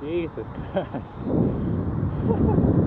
Jesus Christ.